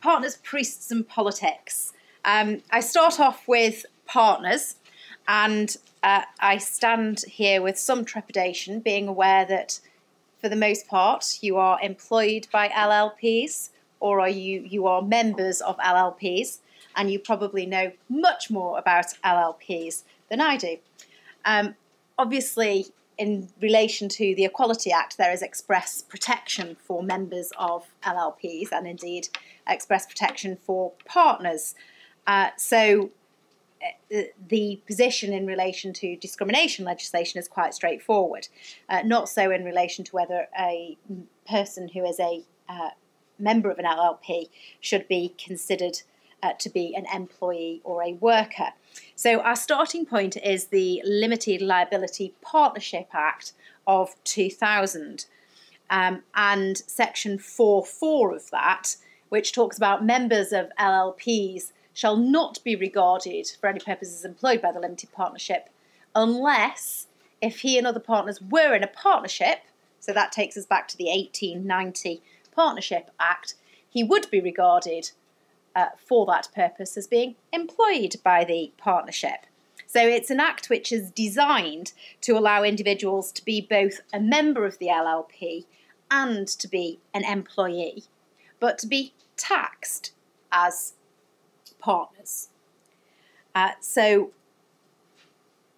partners, priests, and politics. Um, I start off with partners, and uh, I stand here with some trepidation, being aware that for the most part you are employed by LLPs or are you you are members of LLPs, and you probably know much more about LLPs than I do. Um, obviously, in relation to the Equality Act, there is express protection for members of LLPs and indeed express protection for partners. Uh, so uh, the position in relation to discrimination legislation is quite straightforward. Uh, not so in relation to whether a person who is a uh, member of an LLP should be considered uh, to be an employee or a worker. So, our starting point is the Limited Liability Partnership Act of 2000. Um, and section 4.4 of that, which talks about members of LLPs shall not be regarded for any purposes employed by the limited partnership unless if he and other partners were in a partnership, so that takes us back to the 1890 Partnership Act, he would be regarded uh, for that purpose as being employed by the partnership. So it's an act which is designed to allow individuals to be both a member of the LLP and to be an employee, but to be taxed as partners. Uh, so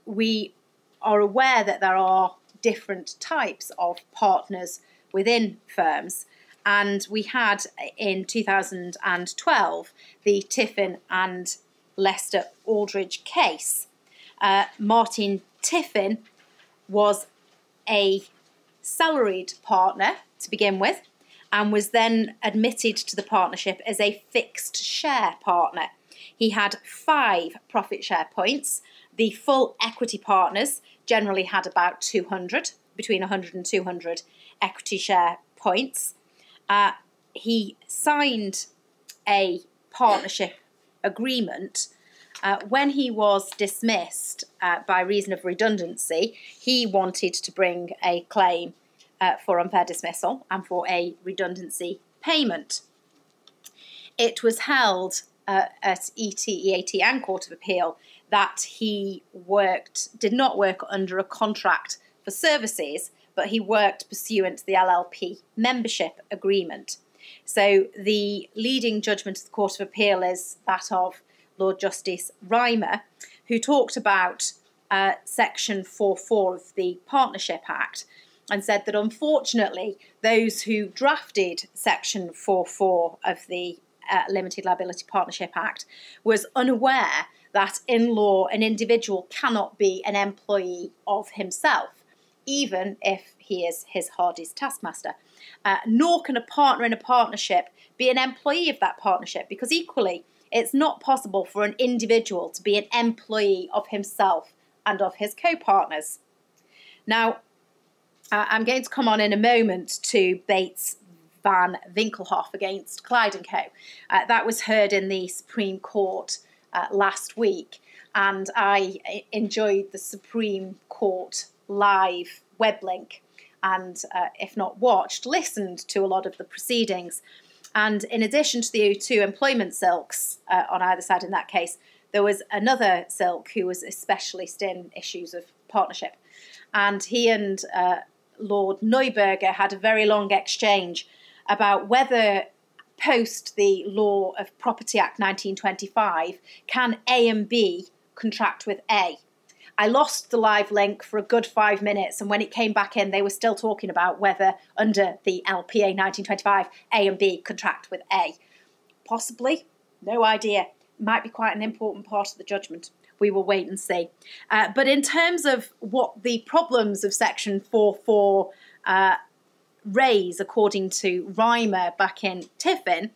we are aware that there are different types of partners within firms and we had in 2012 the Tiffin and Lester Aldridge case. Uh, Martin Tiffin was a salaried partner to begin with and was then admitted to the partnership as a fixed share partner. He had five profit share points. The full equity partners generally had about 200, between 100 and 200 equity share points uh, he signed a partnership agreement. Uh, when he was dismissed uh, by reason of redundancy, he wanted to bring a claim uh, for unfair dismissal and for a redundancy payment. It was held uh, at ET, EAT, and Court of Appeal that he worked, did not work under a contract for services, but he worked pursuant to the LLP membership agreement. So the leading judgment of the Court of Appeal is that of Lord Justice Rymer, who talked about uh, Section 4.4 of the Partnership Act and said that unfortunately those who drafted Section 4.4 of the uh, Limited Liability Partnership Act was unaware that in law an individual cannot be an employee of himself even if he is his hardest taskmaster. Uh, nor can a partner in a partnership be an employee of that partnership because equally it's not possible for an individual to be an employee of himself and of his co-partners. Now, uh, I'm going to come on in a moment to Bates van Winkelhof against Clyde & Co. Uh, that was heard in the Supreme Court uh, last week, and I enjoyed the Supreme Court live web link and, uh, if not watched, listened to a lot of the proceedings. And in addition to the two employment silks uh, on either side in that case, there was another silk who was a specialist in issues of partnership. And he and uh, Lord Neuberger had a very long exchange about whether post the Law of Property Act 1925 can A and B contract with A. I lost the live link for a good five minutes, and when it came back in, they were still talking about whether under the LPA 1925 A and B contract with A. Possibly, no idea. Might be quite an important part of the judgment. We will wait and see. Uh, but in terms of what the problems of Section 4.4 uh, raise, according to Rymer back in Tiffin,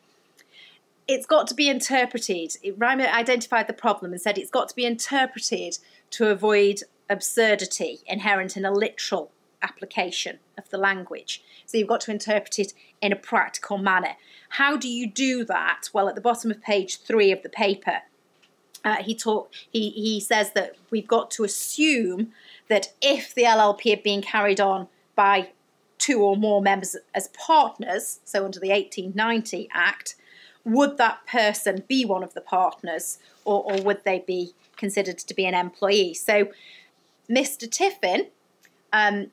it's got to be interpreted. Rymer identified the problem and said it's got to be interpreted to avoid absurdity inherent in a literal application of the language. So you've got to interpret it in a practical manner. How do you do that? Well, at the bottom of page three of the paper, uh, he talk he he says that we've got to assume that if the LLP had been carried on by two or more members as partners, so under the 1890 Act, would that person be one of the partners or, or would they be considered to be an employee? So, Mr. Tiffin, um,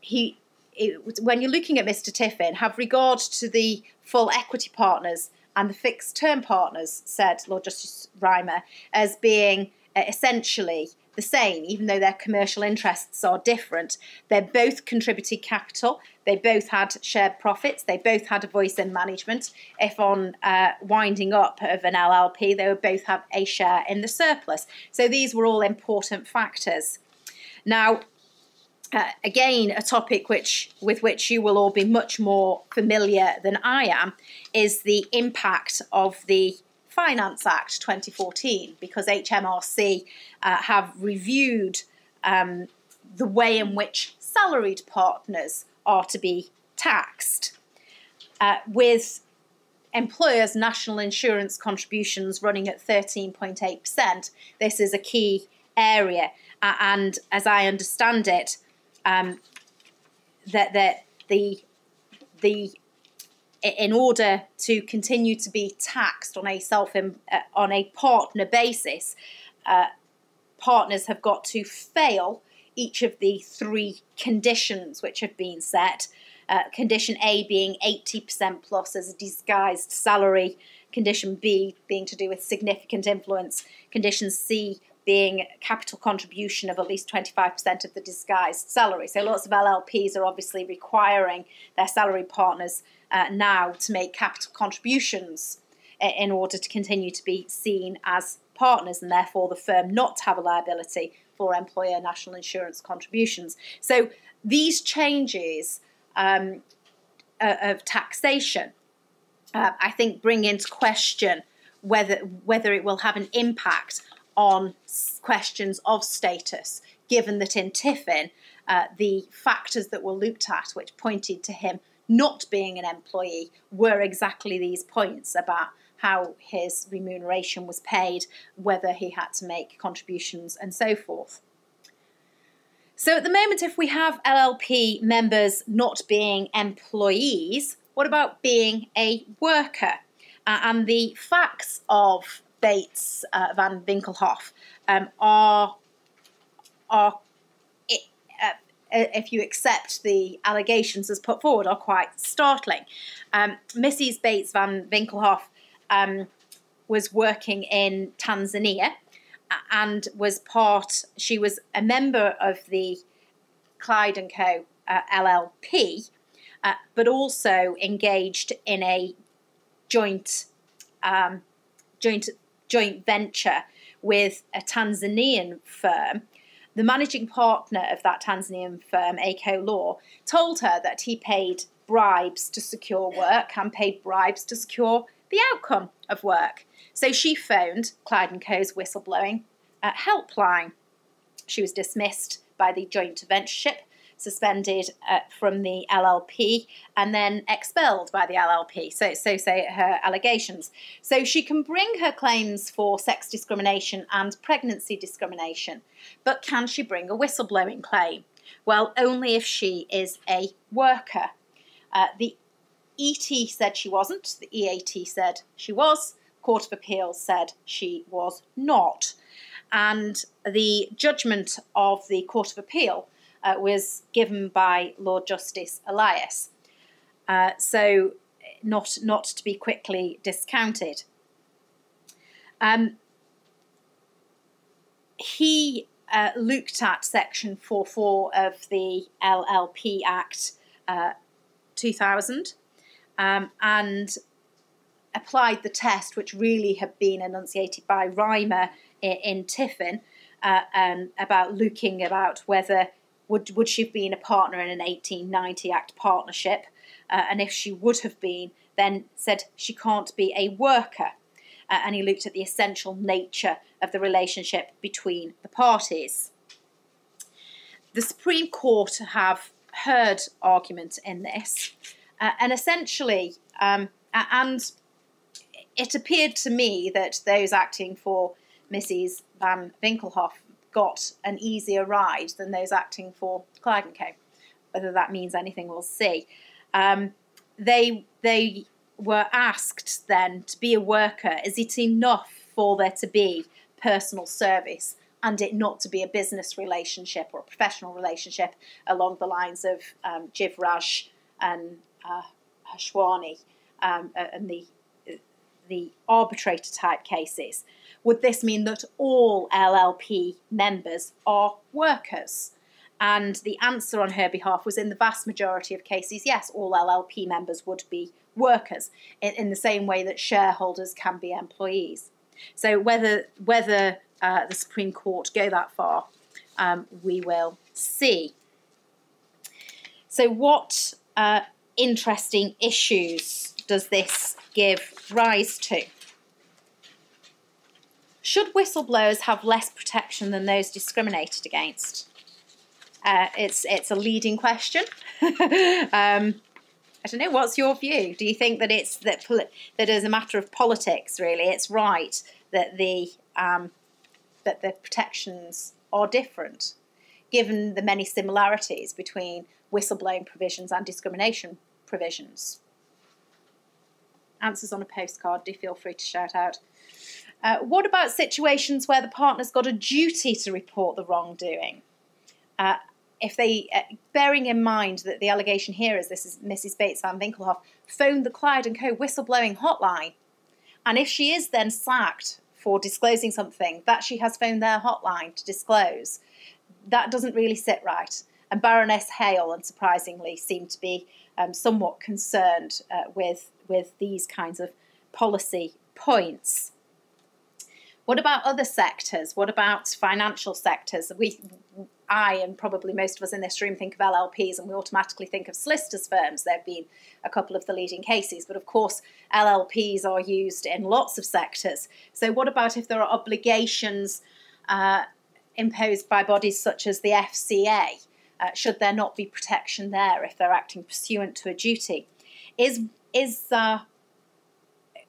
he it, when you're looking at Mr. Tiffin, have regard to the full equity partners and the fixed term partners, said Lord Justice Rymer, as being uh, essentially the same, even though their commercial interests are different. They both contributed capital, they both had shared profits, they both had a voice in management. If on uh, winding up of an LLP, they would both have a share in the surplus. So these were all important factors. Now, uh, again, a topic which with which you will all be much more familiar than I am is the impact of the Finance Act 2014, because HMRC uh, have reviewed um, the way in which salaried partners are to be taxed, uh, with employers' national insurance contributions running at 13.8%. This is a key area, and as I understand it, um, that that the the in order to continue to be taxed on a self uh, on a partner basis, uh, partners have got to fail each of the three conditions which have been set. Uh, condition A being 80% plus as a disguised salary, condition B being to do with significant influence, condition C being capital contribution of at least 25% of the disguised salary. So lots of LLPs are obviously requiring their salary partners uh, now to make capital contributions uh, in order to continue to be seen as partners and therefore the firm not to have a liability for employer national insurance contributions. So these changes um, uh, of taxation, uh, I think, bring into question whether whether it will have an impact on questions of status, given that in Tiffin, uh, the factors that were looked at, which pointed to him not being an employee, were exactly these points about how his remuneration was paid, whether he had to make contributions, and so forth. So, at the moment, if we have LLP members not being employees, what about being a worker? Uh, and the facts of Bates uh, van Winkelhof um, are are uh, if you accept the allegations as put forward, are quite startling. Um, Mrs. Bates van Winkelhof um, was working in Tanzania and was part. She was a member of the Clyde and Co. Uh, LLP, uh, but also engaged in a joint um, joint joint venture with a Tanzanian firm, the managing partner of that Tanzanian firm, ACO Law, told her that he paid bribes to secure work and paid bribes to secure the outcome of work. So she phoned Clyde & Co.'s whistleblowing uh, helpline. She was dismissed by the joint ventureship suspended uh, from the LLP and then expelled by the LLP. So, so say her allegations. So she can bring her claims for sex discrimination and pregnancy discrimination, but can she bring a whistleblowing claim? Well, only if she is a worker. Uh, the ET said she wasn't. The EAT said she was. Court of Appeal said she was not. And the judgment of the Court of Appeal uh, was given by Lord Justice Elias. Uh, so, not, not to be quickly discounted. Um, he uh, looked at Section 44 of the LLP Act uh, 2000 um, and applied the test which really had been enunciated by Rymer in, in Tiffin uh, um, about looking about whether would, would she have been a partner in an 1890 Act partnership? Uh, and if she would have been, then said she can't be a worker. Uh, and he looked at the essential nature of the relationship between the parties. The Supreme Court have heard argument in this, uh, and essentially, um, and it appeared to me that those acting for Mrs. Van Winkelhof got an easier ride than those acting for Clyde and Co. Whether that means anything, we'll see. Um, they they were asked then to be a worker, is it enough for there to be personal service and it not to be a business relationship or a professional relationship along the lines of um, Jivraj and uh, Hashwani um, and the the arbitrator type cases. Would this mean that all LLP members are workers? And the answer on her behalf was in the vast majority of cases, yes, all LLP members would be workers in, in the same way that shareholders can be employees. So whether whether uh, the Supreme Court go that far, um, we will see. So what uh, interesting issues does this give rise to? Should whistleblowers have less protection than those discriminated against? Uh, it's it's a leading question. um, I don't know. What's your view? Do you think that it's that that as a matter of politics, really, it's right that the um, that the protections are different, given the many similarities between whistleblowing provisions and discrimination provisions? Answers on a postcard. Do feel free to shout out. Uh, what about situations where the partner's got a duty to report the wrongdoing? Uh, if they, uh, bearing in mind that the allegation here is this is Mrs. Bates Van Winkelhof phoned the Clyde and Co. whistleblowing hotline, and if she is then sacked for disclosing something that she has phoned their hotline to disclose, that doesn't really sit right. And Baroness Hale, unsurprisingly, seemed to be um, somewhat concerned uh, with with these kinds of policy points. What about other sectors? What about financial sectors? We I and probably most of us in this room think of LLPs and we automatically think of solicitors' firms. There have been a couple of the leading cases, but of course, LLPs are used in lots of sectors. So, what about if there are obligations uh, imposed by bodies such as the FCA? Uh, should there not be protection there if they're acting pursuant to a duty? Is is uh,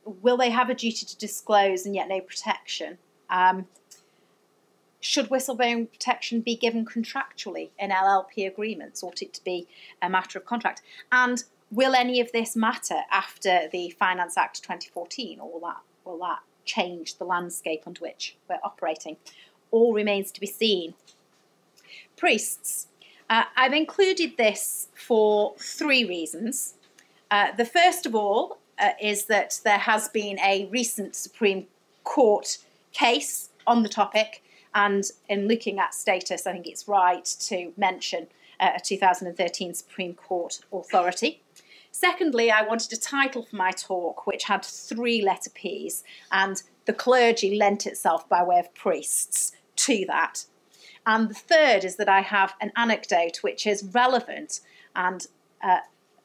will they have a duty to disclose and yet no protection? Um, should whistleblowing protection be given contractually in LLP agreements? Ought it to be a matter of contract? And will any of this matter after the Finance Act 2014, or will that, will that change the landscape under which we're operating? All remains to be seen. Priests. Uh, I've included this for three reasons. Uh, the first of all uh, is that there has been a recent Supreme Court case on the topic and in looking at status, I think it's right to mention uh, a 2013 Supreme Court authority. Secondly, I wanted a title for my talk which had three letter P's, and the clergy lent itself by way of priests to that. And the third is that I have an anecdote which is relevant and uh,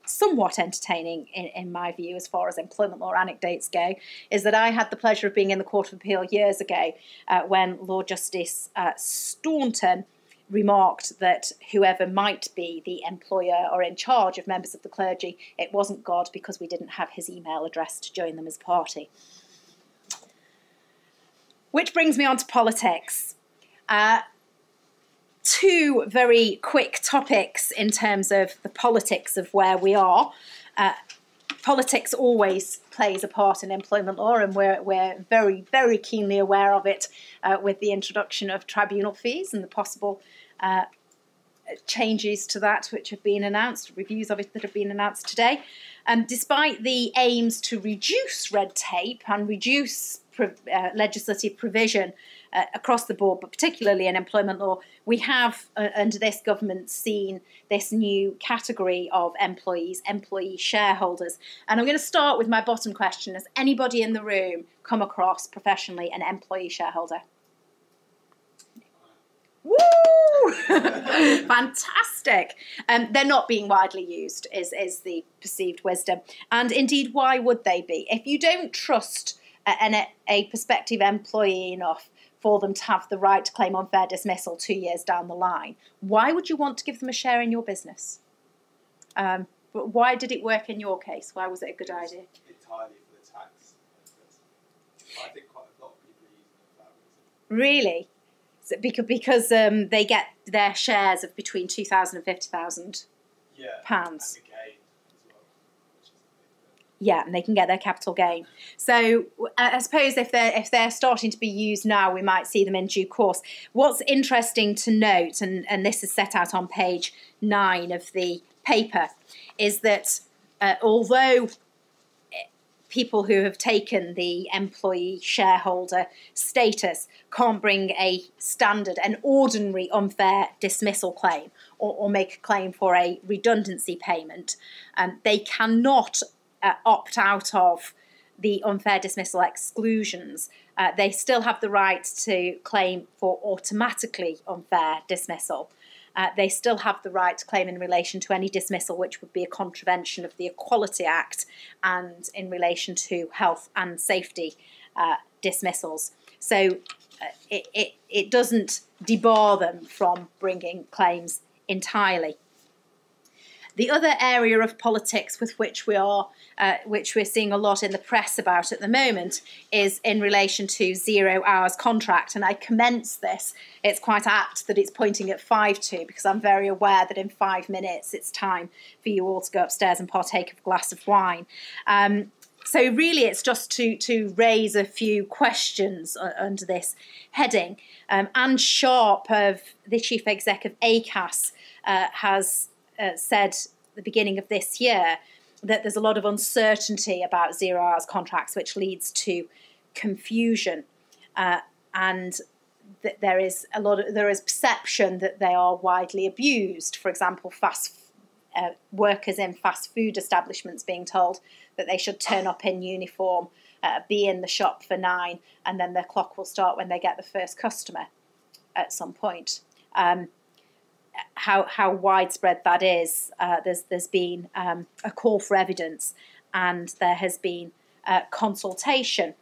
somewhat entertaining in, in my view as far as employment law anecdotes go is that I had the pleasure of being in the Court of Appeal years ago uh, when Lord Justice uh, Staughton remarked that whoever might be the employer or in charge of members of the clergy, it wasn't God because we didn't have his email address to join them as party. Which brings me on to politics. Uh, two very quick topics in terms of the politics of where we are. Uh, politics always plays a part in employment law, and we're, we're very, very keenly aware of it uh, with the introduction of tribunal fees and the possible uh, changes to that which have been announced, reviews of it that have been announced today. And despite the aims to reduce red tape and reduce pro- uh, legislative provision uh, across the board, but particularly in employment law, we have uh, under this government seen this new category of employees, employee shareholders. And I'm going to start with my bottom question: Has anybody in the room come across professionally an employee shareholder? Woo! Fantastic. Um, they're not being widely used, is, is the perceived wisdom. And indeed, why would they be? If you don't trust an, a prospective employee enough for them to have the right to claim unfair dismissal two years down the line, why would you want to give them a share in your business? Um, but why did it work in your case? Why was it a good idea? Entirely for the tax. I think quite a lot of people are using it for that reason. Really? So because because um, they get their shares of between two thousand and fifty thousand yeah, pounds. Yeah, and they can get their capital gain. So I suppose if they're if they're starting to be used now, we might see them in due course. What's interesting to note, and, and this is set out on page nine of the paper, is that uh, although people who have taken the employee shareholder status can't bring a standard, an ordinary unfair dismissal claim or, or make a claim for a redundancy payment. Um, they cannot uh, opt out of the unfair dismissal exclusions. Uh, they still have the right to claim for automatically unfair dismissal uh, they still have the right to claim in relation to any dismissal which would be a contravention of the Equality Act and in relation to health and safety uh, dismissals. So uh, it, it, it doesn't debar them from bringing claims entirely. The other area of politics with which we are, uh, which we're seeing a lot in the press about at the moment, is in relation to zero hours contract. And I commence this. It's quite apt that it's pointing at five to because I'm very aware that in five minutes it's time for you all to go upstairs and partake of a glass of wine. Um, so really, it's just to to raise a few questions uh, under this heading. Um, Anne Sharp, of the chief exec of ACAS, uh, has uh, said the beginning of this year that there's a lot of uncertainty about zero hours contracts, which leads to confusion, uh, and that there is a lot of there is perception that they are widely abused. For example, fast uh, workers in fast food establishments being told that they should turn up in uniform, uh, be in the shop for nine, and then their clock will start when they get the first customer at some point. Um, how how widespread that is. Uh, there's there's been um, a call for evidence, and there has been uh, consultation.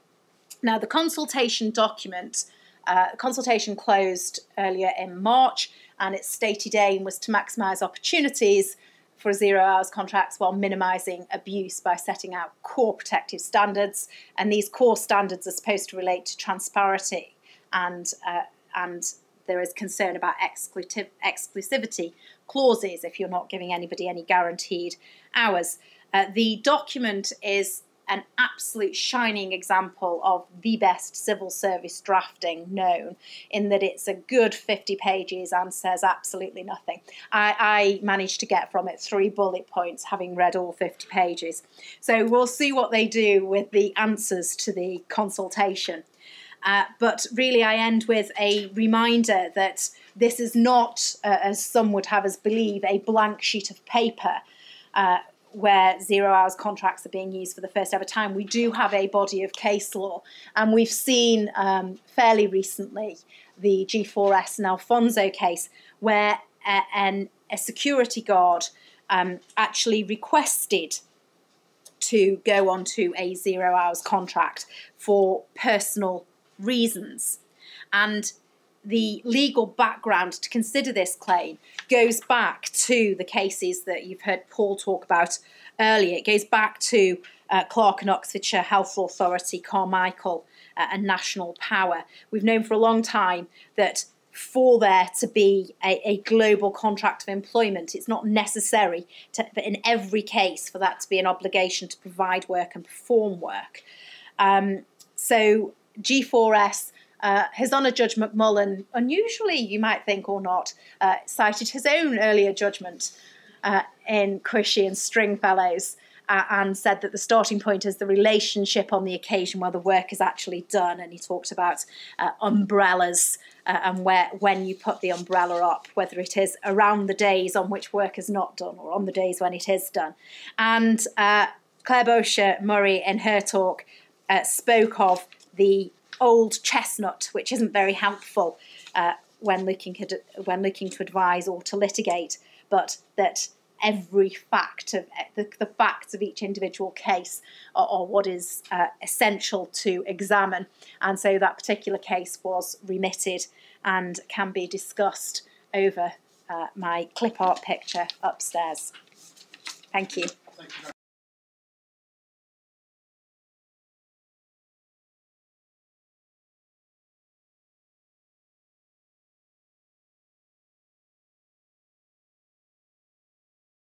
Now the consultation document, uh, consultation closed earlier in March, and its stated aim was to maximise opportunities for zero hours contracts while minimising abuse by setting out core protective standards. And these core standards are supposed to relate to transparency and uh, and there is concern about exclusivity clauses if you're not giving anybody any guaranteed hours. Uh, the document is an absolute shining example of the best civil service drafting known in that it's a good 50 pages and says absolutely nothing. I, I, managed to get from it three bullet points having read all 50 pages. So we'll see what they do with the answers to the consultation. Uh, but really, I end with a reminder that this is not, uh, as some would have us believe, a blank sheet of paper. Uh, where zero hours contracts are being used for the first ever time. We do have a body of case law, and we've seen um, fairly recently the G4S and Alfonso case, where a, an, a security guard um, actually requested to go onto a zero hours contract for personal reasons. And the legal background to consider this claim goes back to the cases that you've heard Paul talk about earlier. It goes back to uh, Clark and Oxfordshire Health Authority, Carmichael, uh, and National Power. We've known for a long time that for there to be a, a, global contract of employment, it's not necessary to, in every case for that to be an obligation to provide work and perform work. Um, so G4S, uh, His Honour Judge McMullen, unusually you might think or not, uh, cited his own earlier judgment uh, in Quashie and Stringfellows uh, and said that the starting point is the relationship on the occasion where the work is actually done. And he talked about uh, umbrellas uh, and where when you put the umbrella up, whether it is around the days on which work is not done or on the days when it is done. And Claire Bosher Murray in her talk spoke of the old chestnut, which isn't very helpful uh, when looking at, when looking to advise or to litigate, but that every fact of the, the facts of each individual case are, are what is uh, essential to examine. And so that particular case was remitted and can be discussed over uh, my clip art picture upstairs. Thank you.